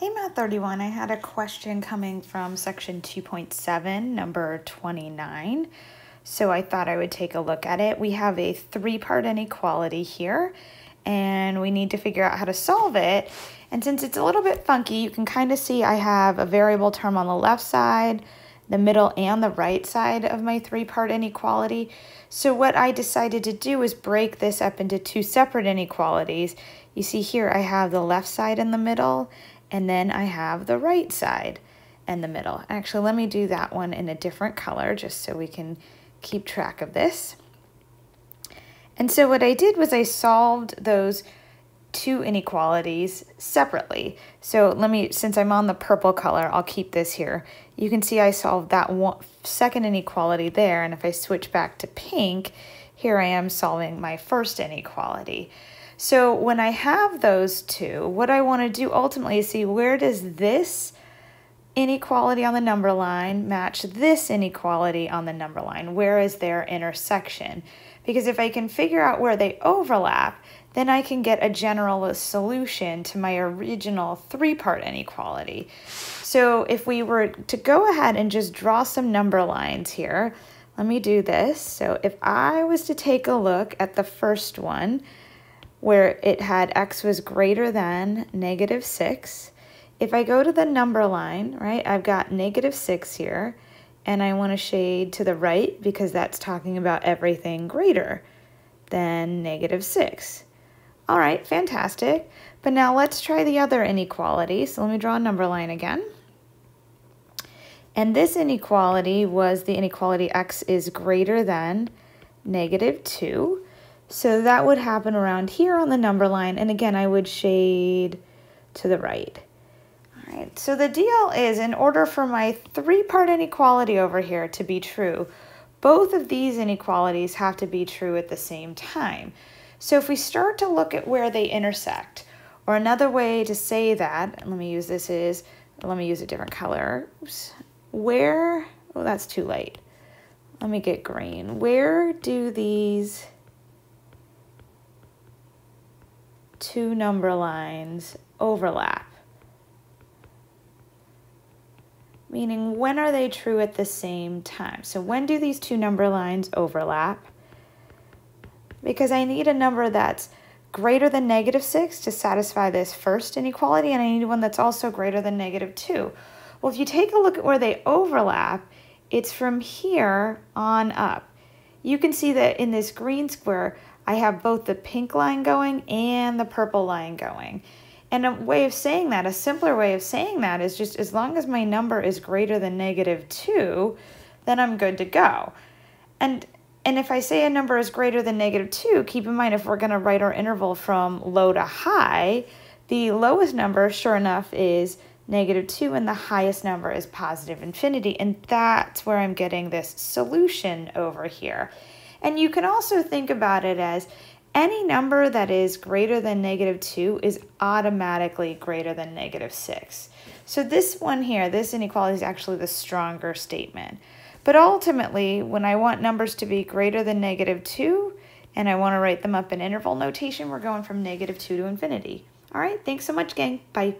Hey Math 31, I had a question coming from section 2.7, number 29. So I thought I would take a look at it. We have a three-part inequality here, and we need to figure out how to solve it. And since it's a little bit funky, you can kind of see I have a variable term on the left side, the middle and the right side of my three-part inequality. So what I decided to do is break this up into two separate inequalities. You see here I have the left side in the middle, and then I have the right side and the middle. Actually, let me do that one in a different color just so we can keep track of this. And so what I did was I solved those two inequalities separately. So let me, since I'm on the purple color, I'll keep this here. You can see I solved that one, second inequality there, and if I switch back to pink, here I am solving my first inequality. So when I have those two, what I want to do ultimately is see where does this inequality on the number line match this inequality on the number line? Where is their intersection? Because if I can figure out where they overlap, then I can get a general solution to my original three-part inequality. So if we were to go ahead and just draw some number lines here, let me do this. So if I was to take a look at the first one, where it had x was greater than negative 6. If I go to the number line, right, I've got negative 6 here, and I want to shade to the right because that's talking about everything greater than negative 6. All right, fantastic. But now let's try the other inequality. So let me draw a number line again. And this inequality was the inequality x is greater than negative 2. So that would happen around here on the number line. And again, I would shade to the right. All right, so the deal is in order for my three-part inequality over here to be true, both of these inequalities have to be true at the same time. So if we start to look at where they intersect, or another way to say that, let me use this is, let me use a different color. Oops. Where, oh, that's too light. Let me get green. Where do these two number lines overlap. Meaning, when are they true at the same time? So when do these two number lines overlap? Because I need a number that's greater than negative 6 to satisfy this first inequality, and I need one that's also greater than negative 2. Well, if you take a look at where they overlap, it's from here on up. You can see that in this green square, I have both the pink line going and the purple line going. And a way of saying that, a simpler way of saying that is just as long as my number is greater than negative 2, then I'm good to go. And and if I say a number is greater than negative 2, keep in mind if we're going to write our interval from low to high, the lowest number, sure enough, is negative 2, and the highest number is positive infinity. And that's where I'm getting this solution over here. And you can also think about it as any number that is greater than negative 2 is automatically greater than negative 6. So this one here, this inequality is actually the stronger statement. But ultimately, when I want numbers to be greater than negative 2, and I want to write them up in interval notation, we're going from negative 2 to infinity. All right, thanks so much, gang. Bye.